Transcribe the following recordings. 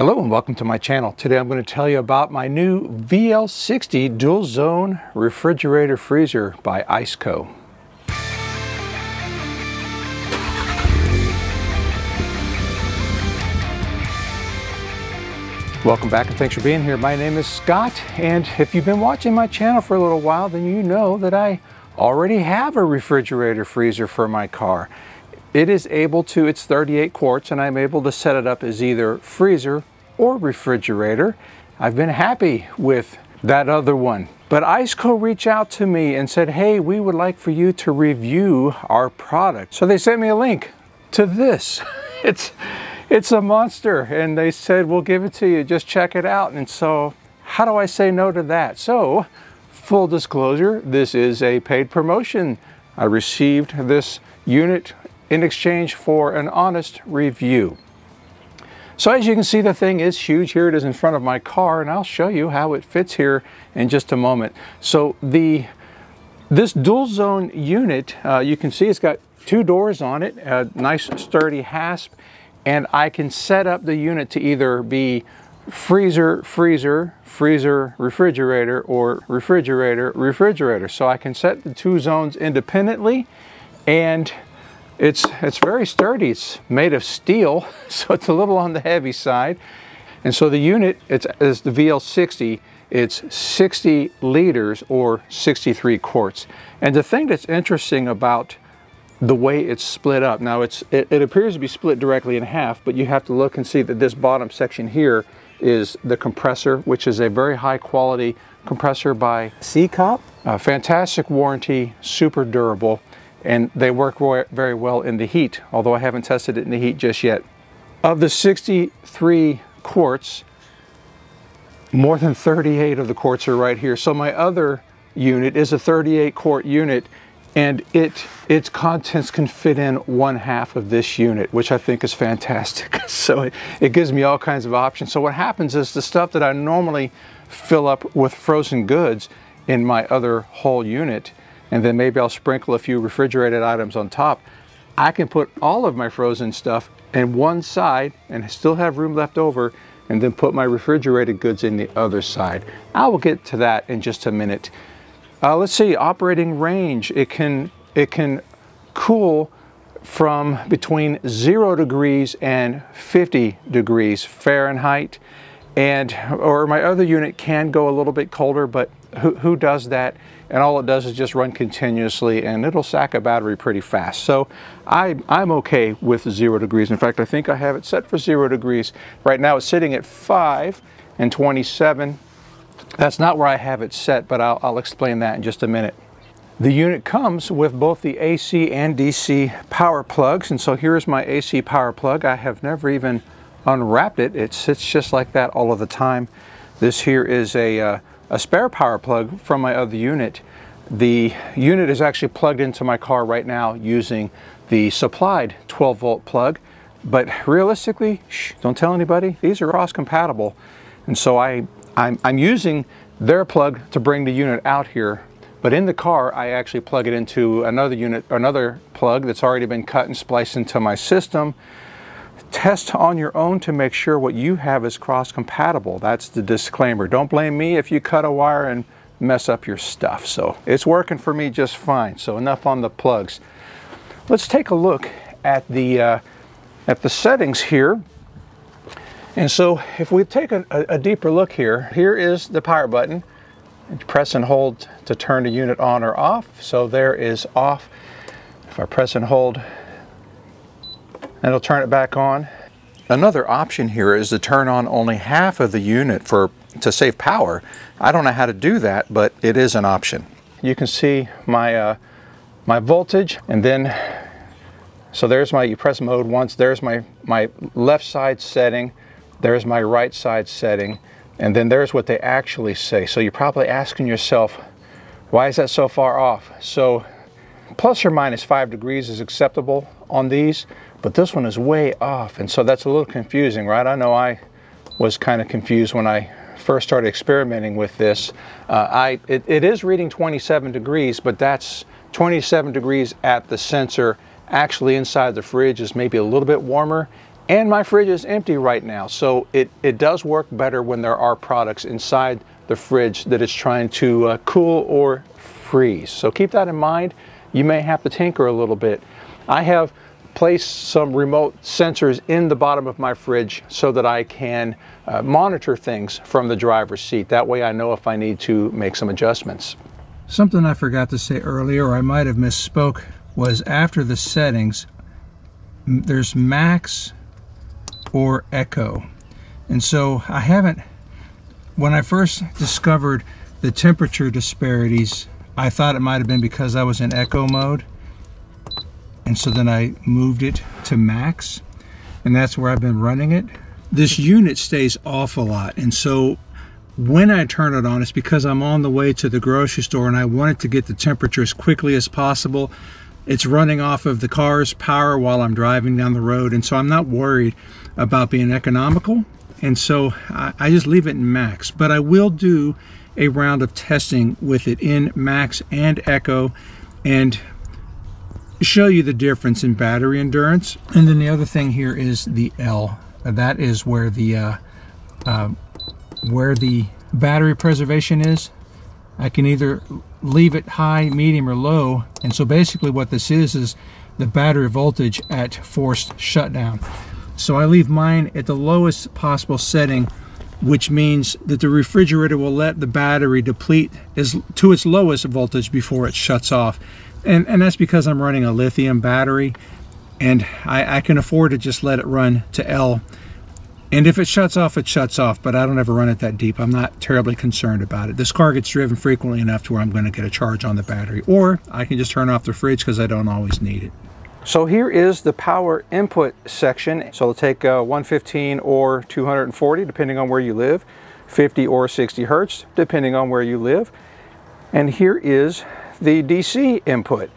Hello and welcome to my channel. Today I'm going to tell you about my new VL60 dual zone refrigerator freezer by Iceco. Welcome back and thanks for being here. My name is Scott and if you've been watching my channel for a little while then you know that I already have a refrigerator freezer for my car. It is able to, it's 38 quarts and I'm able to set it up as either freezer or refrigerator. I've been happy with that other one. But Iceco reached out to me and said, hey, we would like for you to review our product. So they sent me a link to this. It's, it's a monster. And they said, we'll give it to you, just check it out. And so how do I say no to that? So full disclosure, this is a paid promotion. I received this unit in exchange for an honest review. So as you can see, the thing is huge. Here it is in front of my car, and I'll show you how it fits here in just a moment. So the this dual zone unit, uh, you can see it's got two doors on it, a nice sturdy hasp, and I can set up the unit to either be freezer, freezer, freezer, refrigerator, or refrigerator, refrigerator. So I can set the two zones independently and it's, it's very sturdy. It's made of steel, so it's a little on the heavy side. And so the unit it's, is the VL60. It's 60 liters or 63 quarts. And the thing that's interesting about the way it's split up, now it's, it, it appears to be split directly in half, but you have to look and see that this bottom section here is the compressor, which is a very high quality compressor by. A fantastic warranty, super durable and they work very well in the heat, although I haven't tested it in the heat just yet. Of the 63 quarts, more than 38 of the quarts are right here. So my other unit is a 38 quart unit and it its contents can fit in one half of this unit, which I think is fantastic. so it, it gives me all kinds of options. So what happens is the stuff that I normally fill up with frozen goods in my other whole unit and then maybe I'll sprinkle a few refrigerated items on top. I can put all of my frozen stuff in one side and still have room left over and then put my refrigerated goods in the other side. I will get to that in just a minute. Uh, let's see, operating range. It can, it can cool from between zero degrees and 50 degrees Fahrenheit. And, or my other unit can go a little bit colder, but who, who does that? And all it does is just run continuously and it'll sack a battery pretty fast. So I, I'm okay with zero degrees. In fact, I think I have it set for zero degrees. Right now it's sitting at 5 and 27. That's not where I have it set, but I'll, I'll explain that in just a minute. The unit comes with both the AC and DC power plugs, and so here's my AC power plug. I have never even unwrapped it. It sits just like that all of the time. This here is a uh, a spare power plug from my other unit. The unit is actually plugged into my car right now using the supplied 12 volt plug, but realistically, shh, don't tell anybody, these are ROS compatible. And so I, I'm, I'm using their plug to bring the unit out here but in the car, I actually plug it into another unit, another plug that's already been cut and spliced into my system. Test on your own to make sure what you have is cross compatible. That's the disclaimer. Don't blame me if you cut a wire and mess up your stuff. So it's working for me just fine. So enough on the plugs. Let's take a look at the, uh, at the settings here. And so if we take a, a, deeper look here, here is the power button. Press and hold to turn the unit on or off. So there is off. If I press and hold and it'll turn it back on. Another option here is to turn on only half of the unit for to save power. I don't know how to do that, but it is an option. You can see my uh, my voltage and then so there's my you press mode once there's my my left side setting there's my right side setting and then there's what they actually say so you're probably asking yourself why is that so far off so plus or minus five degrees is acceptable on these but this one is way off and so that's a little confusing right I know I was kind of confused when I first started experimenting with this uh, I it, it is reading 27 degrees but that's 27 degrees at the sensor actually inside the fridge is maybe a little bit warmer And my fridge is empty right now, so it, it does work better when there are products inside the fridge that it's trying to uh, cool or freeze. So keep that in mind. You may have to tinker a little bit. I have placed some remote sensors in the bottom of my fridge so that I can uh, monitor things from the driver's seat. That way I know if I need to make some adjustments. Something I forgot to say earlier, or I might have misspoke, was after the settings, there's max or eco. And so I haven't, when I first discovered the temperature disparities, I thought it might have been because I was in eco mode. And so then I moved it to max and that's where I've been running it. This unit stays off a lot. And so when I turn it on, it's because I'm on the way to the grocery store and I wanted to get the temperature as quickly as possible. It's running off of the car's power while I'm driving down the road. And so I'm not worried about being economical. And so I, I just leave it in max, but I will do a round of testing with it in max and eco and show you the difference in battery endurance. And then the other thing here is the L. That is where the uh, uh, where the battery preservation is. I can either leave it high, medium, or low. And so basically what this is, is the battery voltage at forced shutdown. So I leave mine at the lowest possible setting, which means that the refrigerator will let the battery deplete as, to its lowest voltage before it shuts off. And, and that's because I'm running a lithium battery and I, I can afford to just let it run to L. And if it shuts off, it shuts off, but I don't ever run it that deep. I'm not terribly concerned about it. This car gets driven frequently enough to where I'm going to get a charge on the battery. Or I can just turn off the fridge because I don't always need it. So here is the power input section. So it'll take uh, 115 or 240 depending on where you live, 50 or 60 hertz depending on where you live. And here is the DC input.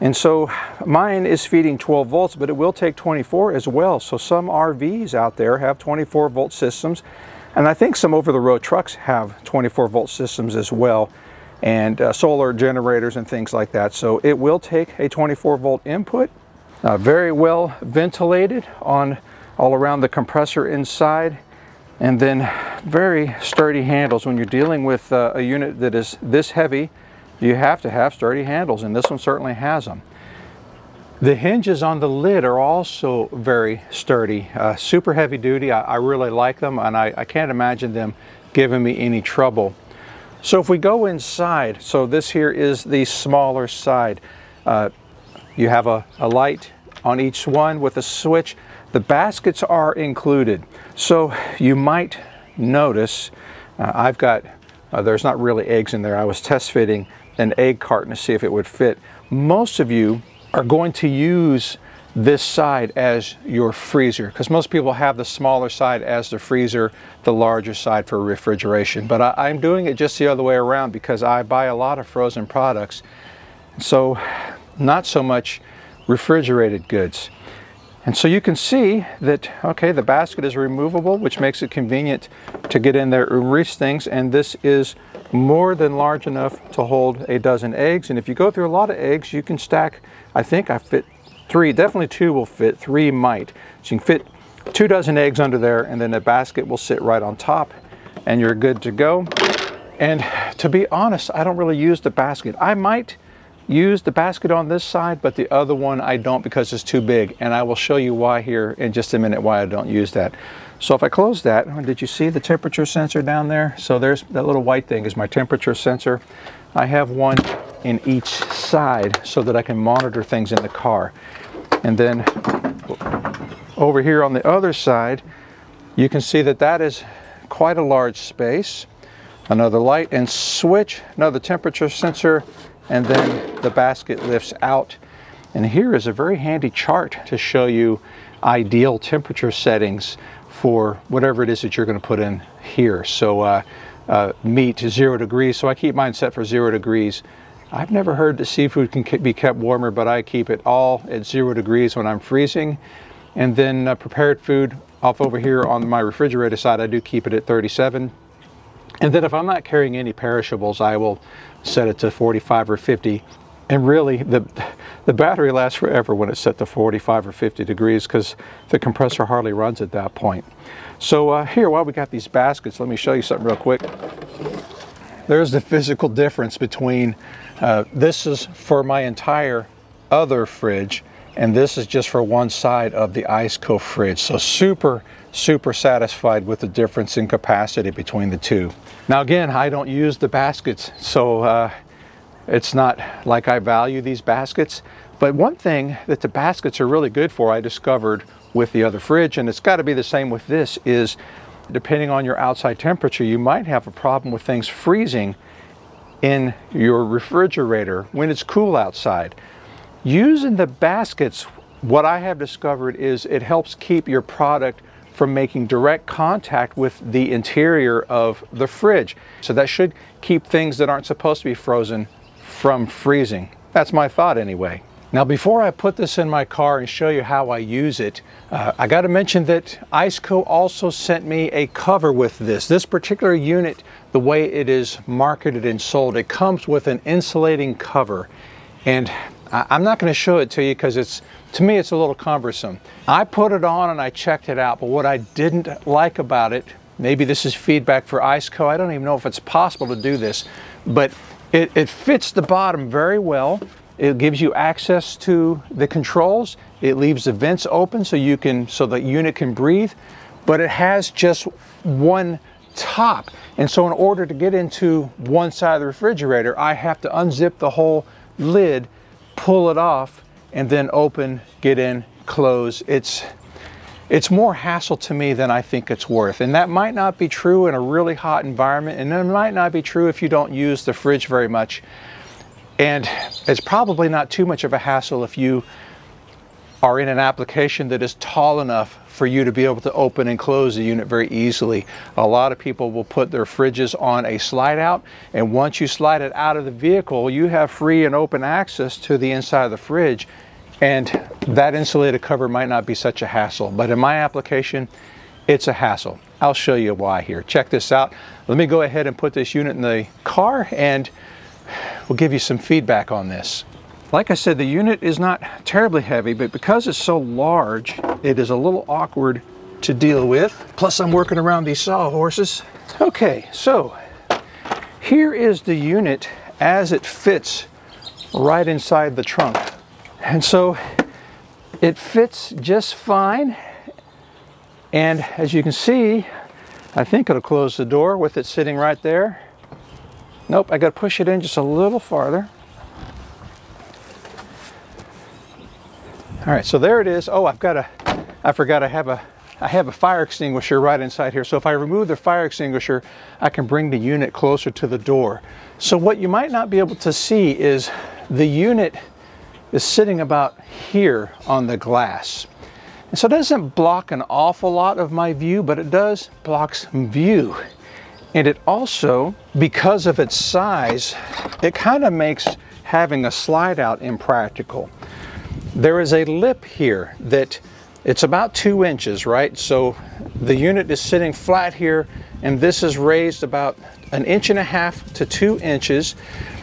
And so mine is feeding 12 volts, but it will take 24 as well. So some RVs out there have 24 volt systems. And I think some over-the-road trucks have 24 volt systems as well and uh, solar generators and things like that. So it will take a 24 volt input uh, very well ventilated on all around the compressor inside and then very sturdy handles. When you're dealing with uh, a unit that is this heavy, you have to have sturdy handles and this one certainly has them. The hinges on the lid are also very sturdy, uh, super heavy duty. I, I, really like them and I, I can't imagine them giving me any trouble. So if we go inside, so this here is the smaller side. Uh, you have a, a light on each one with a switch. The baskets are included. So you might notice, uh, I've got, uh, there's not really eggs in there. I was test fitting an egg carton to see if it would fit. Most of you are going to use this side as your freezer because most people have the smaller side as the freezer, the larger side for refrigeration. But I, am doing it just the other way around because I buy a lot of frozen products. So not so much refrigerated goods. And so you can see that, okay, the basket is removable, which makes it convenient to get in there and reach things. And this is more than large enough to hold a dozen eggs. And if you go through a lot of eggs, you can stack, I think I fit three, definitely two will fit, three might. So you can fit two dozen eggs under there and then the basket will sit right on top and you're good to go. And to be honest, I don't really use the basket. I might use the basket on this side, but the other one I don't because it's too big. And I will show you why here in just a minute why I don't use that. So if I close that, oh, did you see the temperature sensor down there? So there's that little white thing is my temperature sensor. I have one in each side so that I can monitor things in the car. And then over here on the other side, you can see that that is quite a large space. Another light and switch, another temperature sensor, and then the basket lifts out. And here is a very handy chart to show you ideal temperature settings for whatever it is that you're going to put in here. So uh, uh, meat zero degrees, so I keep mine set for zero degrees. I've never heard that seafood can be kept warmer, but I keep it all at zero degrees when I'm freezing. And then uh, prepared food off over here on my refrigerator side, I do keep it at 37 and then if I'm not carrying any perishables, I will set it to 45 or 50. and really the the battery lasts forever when it's set to 45 or 50 degrees because the compressor hardly runs at that point. So uh, here, while we got these baskets, let me show you something real quick. There's the physical difference between uh, this is for my entire other fridge and this is just for one side of the Iceco fridge. So super, super satisfied with the difference in capacity between the two. Now again, I don't use the baskets, so uh, it's not like I value these baskets. But one thing that the baskets are really good for, I discovered with the other fridge, and it's got to be the same with this, is depending on your outside temperature, you might have a problem with things freezing in your refrigerator when it's cool outside. Using the baskets, what I have discovered is it helps keep your product from making direct contact with the interior of the fridge. So that should keep things that aren't supposed to be frozen from freezing. That's my thought anyway. Now before I put this in my car and show you how I use it, uh, I got to mention that Iceco also sent me a cover with this. This particular unit, the way it is marketed and sold, it comes with an insulating cover. And I'm not going to show it to you because it's to me it's a little cumbersome. I put it on and I checked it out, but what I didn't like about it, maybe this is feedback for Iceco, I don't even know if it's possible to do this, but it, it fits the bottom very well. It gives you access to the controls. It leaves the vents open so you can so the unit can breathe, but it has just one top. And so in order to get into one side of the refrigerator, I have to unzip the whole lid pull it off and then open, get in, close. It's it's more hassle to me than I think it's worth. And that might not be true in a really hot environment, and it might not be true if you don't use the fridge very much. And it's probably not too much of a hassle if you are in an application that is tall enough for you to be able to open and close the unit very easily. A lot of people will put their fridges on a slide out and once you slide it out of the vehicle you have free and open access to the inside of the fridge and that insulated cover might not be such a hassle but in my application it's a hassle. I'll show you why here. Check this out. Let me go ahead and put this unit in the car and we'll give you some feedback on this. Like I said, the unit is not terribly heavy, but because it's so large, it is a little awkward to deal with. Plus I'm working around these sawhorses. Okay, so here is the unit as it fits right inside the trunk. And so it fits just fine. And as you can see, I think it'll close the door with it sitting right there. Nope, I gotta push it in just a little farther. All right, so there it is. Oh, I've got a, I forgot I have a, I have a fire extinguisher right inside here. So if I remove the fire extinguisher, I can bring the unit closer to the door. So what you might not be able to see is the unit is sitting about here on the glass. And so it doesn't block an awful lot of my view, but it does block some view. And it also, because of its size, it kind of makes having a slide out impractical. There is a lip here that it's about two inches, right? So the unit is sitting flat here and this is raised about an inch and a half to two inches.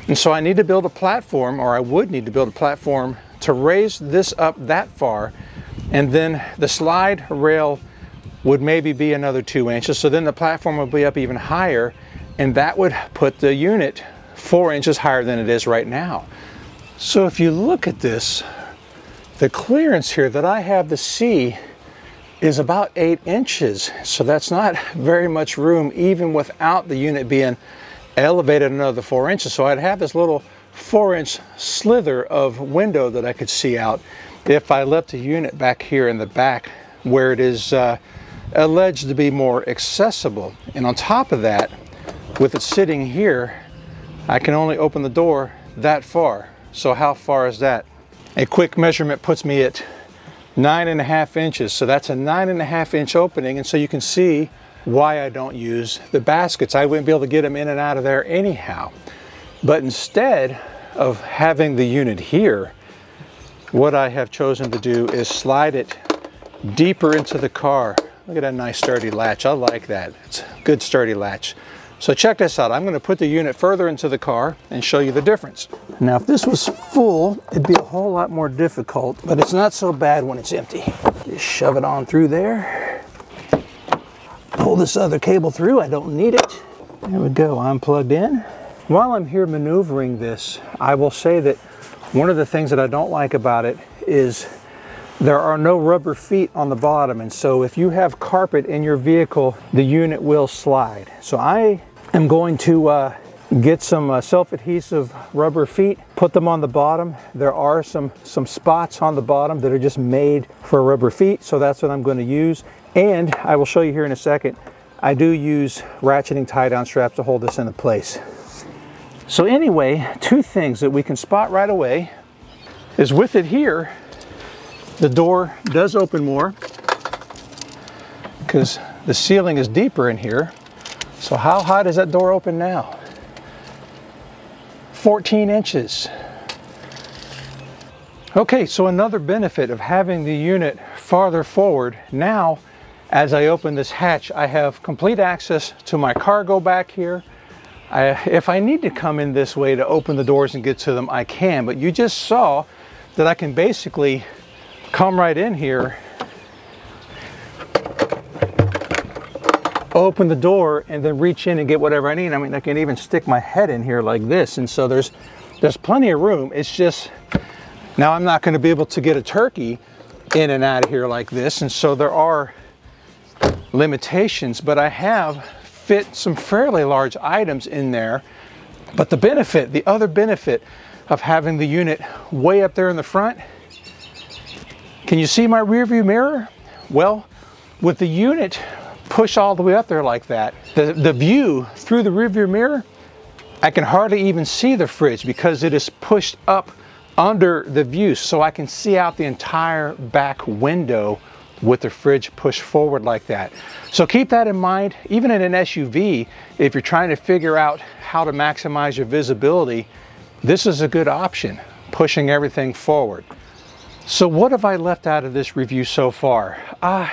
And so I need to build a platform or I would need to build a platform to raise this up that far. And then the slide rail would maybe be another two inches. So then the platform would be up even higher and that would put the unit four inches higher than it is right now. So if you look at this the clearance here that I have to see is about eight inches. So that's not very much room even without the unit being elevated another four inches. So I'd have this little four inch slither of window that I could see out if I left the unit back here in the back where it is uh, alleged to be more accessible. And on top of that, with it sitting here, I can only open the door that far. So how far is that? A quick measurement puts me at nine and a half inches. So that's a nine and a half inch opening. And so you can see why I don't use the baskets. I wouldn't be able to get them in and out of there anyhow. But instead of having the unit here, what I have chosen to do is slide it deeper into the car. Look at that nice sturdy latch. I like that. It's a good sturdy latch. So check this out. I'm going to put the unit further into the car and show you the difference. Now, if this was full, it'd be a whole lot more difficult, but it's not so bad when it's empty. Just shove it on through there. Pull this other cable through. I don't need it. There we go. I'm plugged in. While I'm here maneuvering this, I will say that one of the things that I don't like about it is there are no rubber feet on the bottom and so if you have carpet in your vehicle the unit will slide. So I am going to uh, get some uh, self-adhesive rubber feet put them on the bottom. There are some some spots on the bottom that are just made for rubber feet so that's what I'm going to use. And I will show you here in a second I do use ratcheting tie down straps to hold this into place. So anyway two things that we can spot right away is with it here the door does open more because the ceiling is deeper in here. So how high does that door open now? 14 inches. Okay, so another benefit of having the unit farther forward, now as I open this hatch, I have complete access to my cargo back here. I, if I need to come in this way to open the doors and get to them, I can, but you just saw that I can basically come right in here, open the door, and then reach in and get whatever I need. I mean, I can even stick my head in here like this. And so there's, there's plenty of room. It's just, now I'm not gonna be able to get a turkey in and out of here like this. And so there are limitations, but I have fit some fairly large items in there. But the benefit, the other benefit of having the unit way up there in the front can you see my rear view mirror? Well, with the unit pushed all the way up there like that, the, the view through the rear view mirror, I can hardly even see the fridge because it is pushed up under the view so I can see out the entire back window with the fridge pushed forward like that. So keep that in mind, even in an SUV, if you're trying to figure out how to maximize your visibility, this is a good option, pushing everything forward. So what have I left out of this review so far? Uh,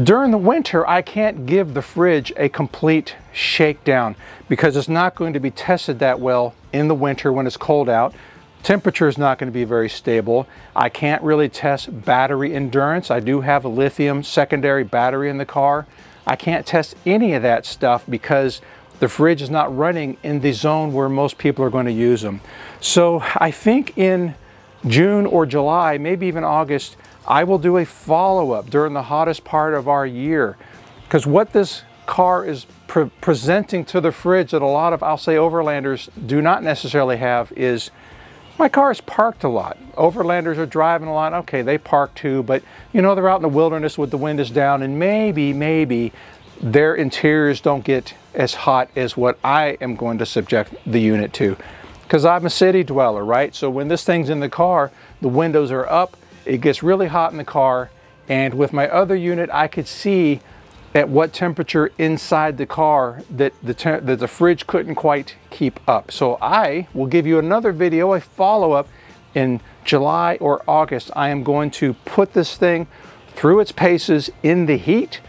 during the winter, I can't give the fridge a complete shakedown because it's not going to be tested that well in the winter when it's cold out. Temperature is not going to be very stable. I can't really test battery endurance. I do have a lithium secondary battery in the car. I can't test any of that stuff because the fridge is not running in the zone where most people are going to use them. So I think in June or July, maybe even August, I will do a follow-up during the hottest part of our year. Because what this car is pre presenting to the fridge that a lot of, I'll say, overlanders do not necessarily have is my car is parked a lot. Overlanders are driving a lot. Okay, they park too, but you know, they're out in the wilderness with the windows down and maybe, maybe their interiors don't get as hot as what I am going to subject the unit to because I'm a city dweller, right? So when this thing's in the car, the windows are up, it gets really hot in the car, and with my other unit, I could see at what temperature inside the car that the, that the fridge couldn't quite keep up. So I will give you another video, a follow-up in July or August. I am going to put this thing through its paces in the heat.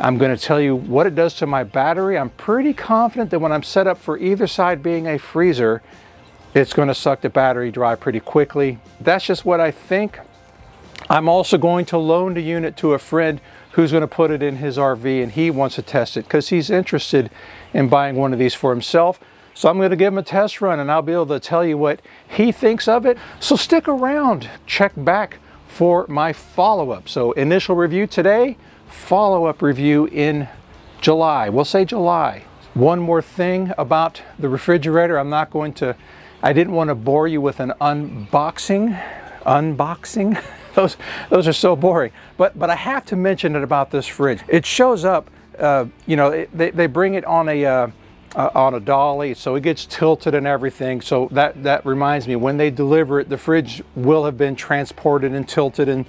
I'm going to tell you what it does to my battery. I'm pretty confident that when I'm set up for either side being a freezer, it's going to suck the battery dry pretty quickly. That's just what I think. I'm also going to loan the unit to a friend who's going to put it in his RV and he wants to test it because he's interested in buying one of these for himself. So I'm going to give him a test run and I'll be able to tell you what he thinks of it. So stick around, check back for my follow-up. So initial review today, follow-up review in July. We'll say July. One more thing about the refrigerator. I'm not going to I didn't want to bore you with an unboxing. Unboxing? those, those are so boring. But, but I have to mention it about this fridge. It shows up, uh, you know, it, they, they bring it on a, uh, uh, on a dolly, so it gets tilted and everything. So that, that reminds me, when they deliver it, the fridge will have been transported and tilted and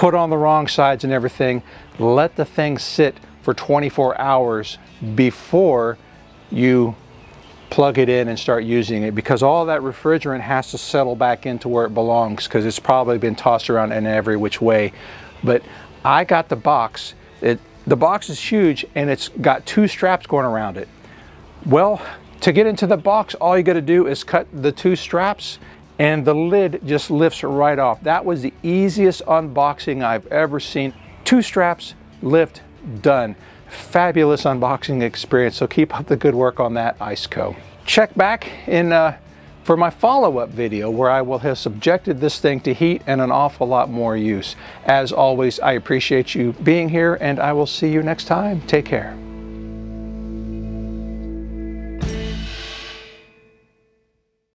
put on the wrong sides and everything. Let the thing sit for 24 hours before you plug it in and start using it because all that refrigerant has to settle back into where it belongs because it's probably been tossed around in every which way. But I got the box. It, the box is huge and it's got two straps going around it. Well, to get into the box, all you gotta do is cut the two straps and the lid just lifts right off. That was the easiest unboxing I've ever seen. Two straps, lift, done. Fabulous unboxing experience, so keep up the good work on that, Iceco. Check back in uh, for my follow-up video where I will have subjected this thing to heat and an awful lot more use. As always, I appreciate you being here and I will see you next time. Take care.